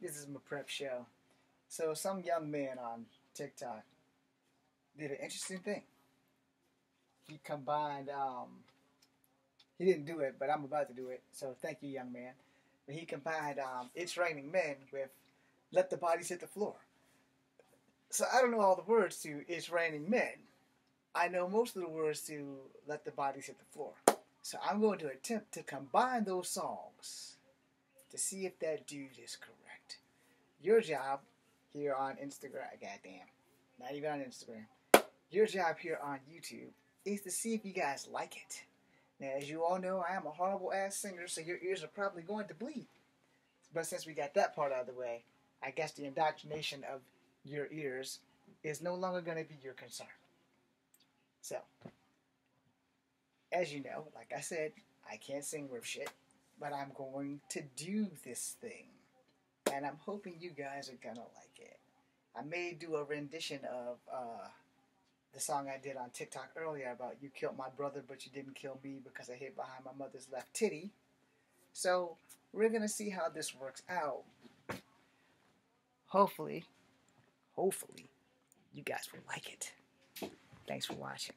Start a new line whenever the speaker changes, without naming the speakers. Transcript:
this is my prep show. So some young man on TikTok did an interesting thing. He combined, um, he didn't do it, but I'm about to do it. So thank you, young man. But he combined um, "It's Raining Men" with "Let the Bodies Hit the Floor." So I don't know all the words to "It's Raining Men." I know most of the words to "Let the Bodies Hit the Floor." So I'm going to attempt to combine those songs to see if that dude is correct. Your job here on Instagram, goddamn, not even on Instagram. Your job here on YouTube is to see if you guys like it. Now, as you all know, I am a horrible ass singer, so your ears are probably going to bleed. But since we got that part out of the way, I guess the indoctrination of your ears is no longer going to be your concern. So, as you know, like I said, I can't sing worth shit, but I'm going to do this thing. And I'm hoping you guys are gonna like it. I may do a rendition of uh, the song I did on TikTok earlier about you killed my brother, but you didn't kill me because I hid behind my mother's left titty. So we're gonna see how this works out. Hopefully, hopefully, you guys will like it. Thanks for watching.